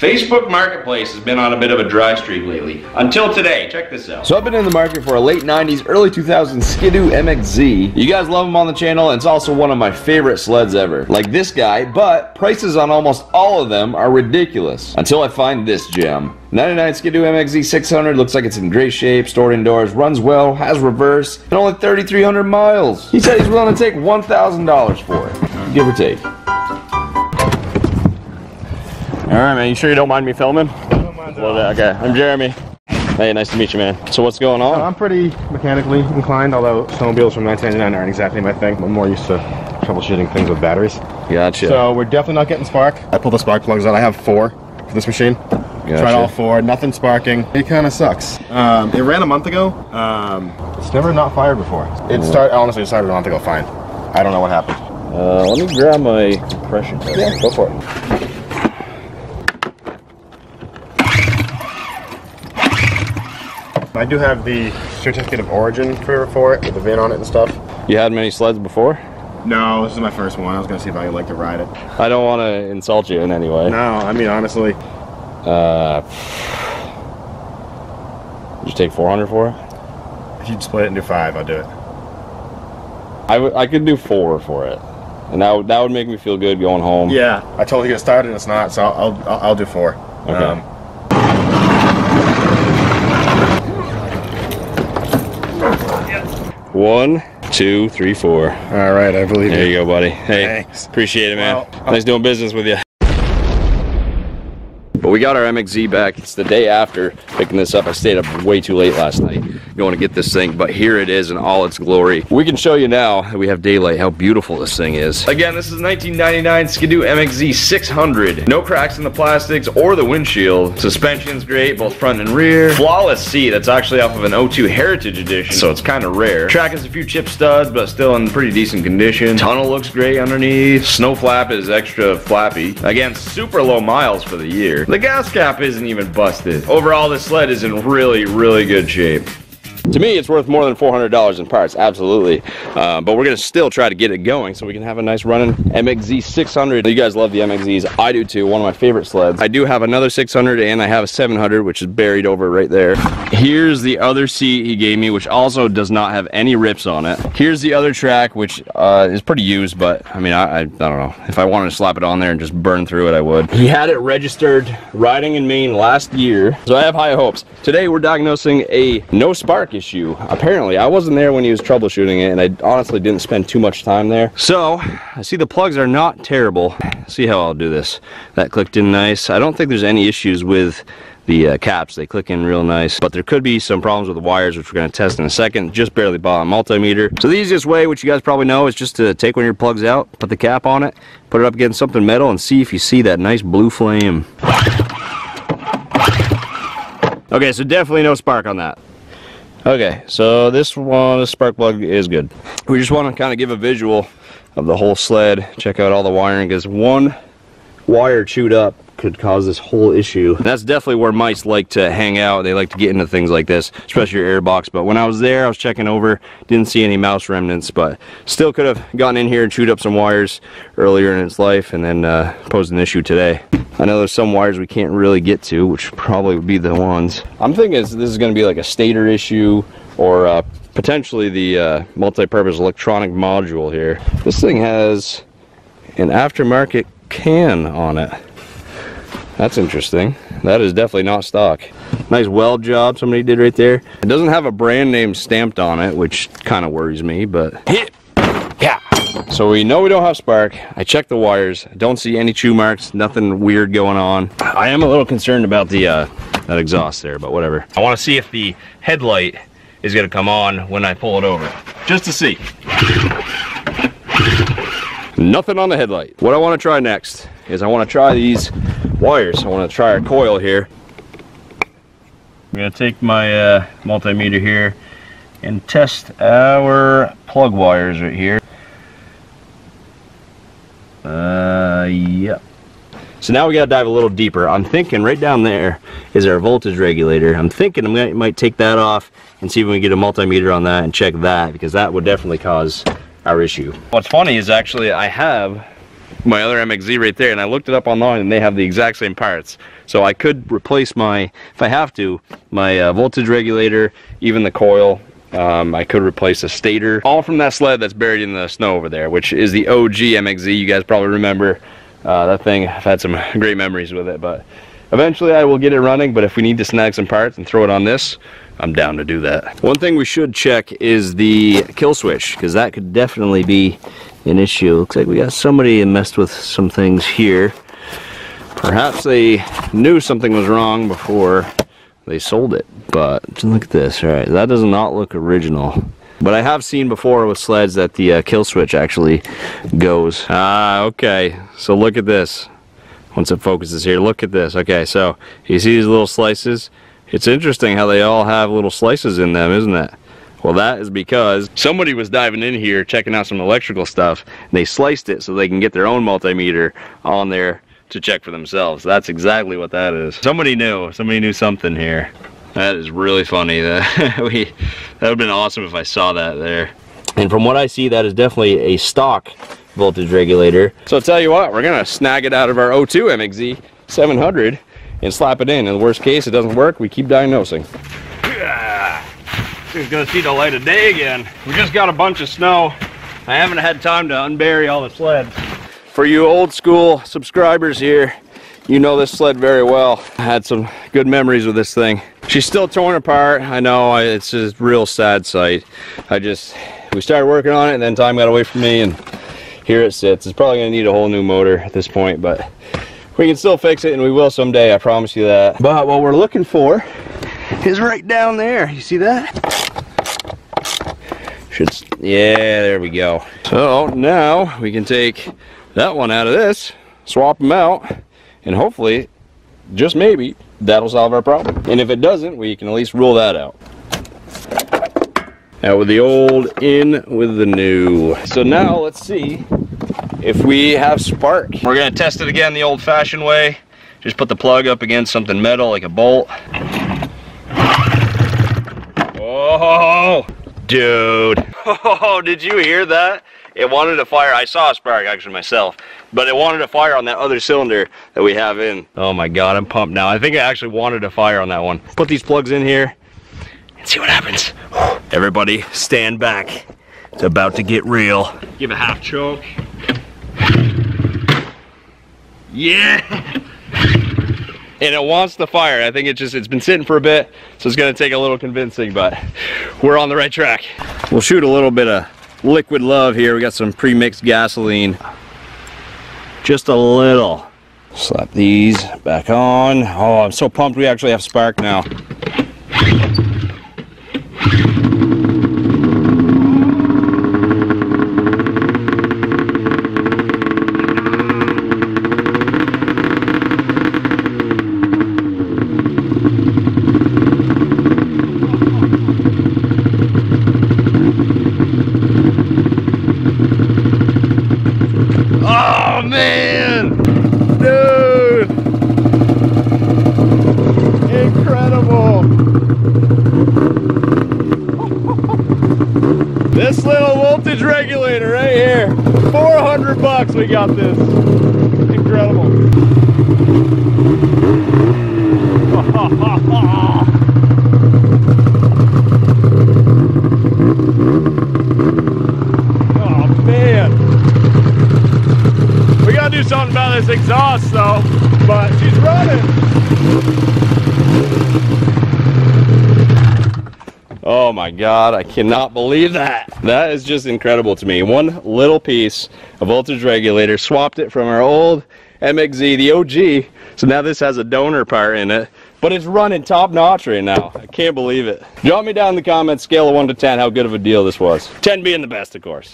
Facebook Marketplace has been on a bit of a dry streak lately. Until today, check this out. So I've been in the market for a late 90s, early 2000s Skidoo MXZ. You guys love them on the channel, and it's also one of my favorite sleds ever. Like this guy, but prices on almost all of them are ridiculous. Until I find this gem. 99 Skidoo MXZ 600 looks like it's in great shape, stored indoors, runs well, has reverse, and only 3,300 miles. He said he's willing to take $1,000 for it, give or take. All right, man. You sure you don't mind me filming? Well, okay. I'm Jeremy. Hey, nice to meet you, man. So what's going on? I'm pretty mechanically inclined, although snowmobiles from 1999 aren't exactly my thing. I'm more used to troubleshooting things with batteries. Gotcha. So we're definitely not getting spark. I pulled the spark plugs out. I have four for this machine. Tried all four, nothing sparking. It kind of sucks. Um, it ran a month ago. Um, it's never not fired before. It started, honestly, it started a month ago fine. I don't know what happened. Uh, let me grab my compression test. Yeah, go for it. I do have the certificate of origin for, for it with the VIN on it and stuff. You had many sleds before? No, this is my first one. I was gonna see if I could like to ride it. I don't want to insult you in any way. No, I mean honestly, Uh, you take 400 for it? if you'd split it into five, I'll do it. I, w- I could do four for it. And that would, that would make me feel good going home. Yeah, I told you to get started and it's not, so I'll I'll, I'll do four. Okay. Um, One, two, three, four. all right, I believe it. There you. you go, buddy. Hey, Thanks. appreciate it, man. Well, uh, nice doing business with you. But we got our MXZ back. It's the day after picking this up. I stayed up way too late last night going to get this thing, but here it is in all its glory. We can show you now we have daylight how beautiful this thing is. Again, this is 1999 Skidoo MXZ 600. No cracks in the plastics or the windshield. Suspension's great, both front and rear. Flawless seat that's actually off of an O2 Heritage Edition, so it's kind of rare. Track has a few chip studs, but still in pretty decent condition. Tunnel looks great underneath. Snow flap is extra flappy. Again, super low miles for the year. The gas cap isn't even busted. Overall, this sled is in really, really good shape. To me, it's worth more than $400 in parts, absolutely. Uh, but we're gonna still try to get it going so we can have a nice running MXZ 600. You guys love the MXZs, I do too, one of my favorite sleds. I do have another 600 and I have a 700, which is buried over right there. Here's the other seat he gave me, which also does not have any rips on it. Here's the other track, which uh, is pretty used, but I mean, I, I, I don't know. If I wanted to slap it on there and just burn through it, I would. He had it registered riding in Maine last year, so I have high hopes. Today, we're diagnosing a no spark issue. Apparently, I wasn't there when he was troubleshooting it, and I honestly didn't spend too much time there. So, I see the plugs are not terrible. See how I'll do this. That clicked in nice. I don't think there's any issues with the uh, caps. They click in real nice, but there could be some problems with the wires, which we're going to test in a second. Just barely bought a multimeter. So the easiest way, which you guys probably know, is just to take one of your plugs out, put the cap on it, put it up against something metal, and see if you see that nice blue flame. Okay, so definitely no spark on that. Okay, so this one, spark plug is good. We just want to kind of give a visual of the whole sled. Check out all the wiring because one wire chewed up could cause this whole issue. That's definitely where mice like to hang out. They like to get into things like this, especially your air box. But when I was there, I was checking over, didn't see any mouse remnants, but still could have gotten in here and chewed up some wires earlier in its life and then uh, posed an issue today. I know there's some wires we can't really get to, which probably would be the ones. I'm thinking this is going to be like a stator issue or uh, potentially the uh, multi-purpose electronic module here. This thing has an aftermarket can on it. That's interesting. That is definitely not stock. Nice weld job somebody did right there. It doesn't have a brand name stamped on it, which kind of worries me, but hit. Yeah. So we know we don't have spark. I checked the wires. I don't see any chew marks, nothing weird going on. I am a little concerned about the uh, that exhaust there, but whatever. I want to see if the headlight is going to come on when I pull it over, just to see. Nothing on the headlight. What I want to try next is I want to try these wires. I want to try our coil here. I'm going to take my uh, multimeter here and test our plug wires right here. Uh, yep. So now we got to dive a little deeper. I'm thinking right down there is our voltage regulator. I'm thinking I might, might take that off and see if we can get a multimeter on that and check that because that would definitely cause our issue. What's funny is actually I have my other MXZ right there, and I looked it up online, and they have the exact same parts. So I could replace my, if I have to, my uh, voltage regulator, even the coil. Um, I could replace a stator, all from that sled that's buried in the snow over there, which is the OG MXZ. You guys probably remember uh, that thing. I've had some great memories with it, but eventually I will get it running. But if we need to snag some parts and throw it on this, I'm down to do that. One thing we should check is the kill switch, because that could definitely be an issue. Looks like we got somebody messed with some things here. Perhaps they knew something was wrong before they sold it. But look at this, all right, that does not look original. But I have seen before with sleds that the uh, kill switch actually goes. Ah, okay, so look at this. Once it focuses here, look at this. Okay, so you see these little slices? It's interesting how they all have little slices in them, isn't it? Well, that is because somebody was diving in here checking out some electrical stuff. And they sliced it so they can get their own multimeter on there to check for themselves. That's exactly what that is. Somebody knew. Somebody knew something here. That is really funny. That we that would have been awesome if I saw that there. And from what I see, that is definitely a stock voltage regulator. So I'll tell you what, we're gonna snag it out of our O2 MXZ 700 and slap it in. In the worst case, it doesn't work, we keep diagnosing. It's gonna see the light of day again. We just got a bunch of snow. I haven't had time to unbury all the sleds. For you old school subscribers here, you know this sled very well. I had some good memories with this thing. She's still torn apart. I know, it's a real sad sight. I just, we started working on it and then time got away from me and here it sits. It's probably gonna need a whole new motor at this point, but we can still fix it and we will someday, I promise you that. But what we're looking for is right down there. You see that? Should, yeah, there we go. So now we can take that one out of this, swap them out, and hopefully, just maybe, that'll solve our problem. And if it doesn't, we can at least rule that out. Out with the old, in with the new. So now let's see if we have spark. We're gonna test it again the old fashioned way. Just put the plug up against something metal like a bolt. Oh, dude. Oh, did you hear that? It wanted to fire. I saw a spark actually myself, but it wanted to fire on that other cylinder that we have in. Oh my God, I'm pumped now. I think it actually wanted to fire on that one. Put these plugs in here and see what happens. Everybody stand back. It's about to get real. Give a half choke. Yeah! and it wants the fire. I think it just, it's been sitting for a bit, so it's gonna take a little convincing, but we're on the right track. We'll shoot a little bit of liquid love here. We got some pre-mixed gasoline. Just a little. Slap these back on. Oh, I'm so pumped we actually have spark now. Oh man! Dude! Incredible! this voltage regulator right here. 400 bucks we got this. Incredible. oh man! We gotta do something about this exhaust though, but she's running. Oh my God, I cannot believe that. That is just incredible to me. One little piece of voltage regulator, swapped it from our old MXZ, the OG. So now this has a donor part in it, but it's running top notch right now. I can't believe it. Drop me down in the comments, scale of one to 10, how good of a deal this was. 10 being the best, of course.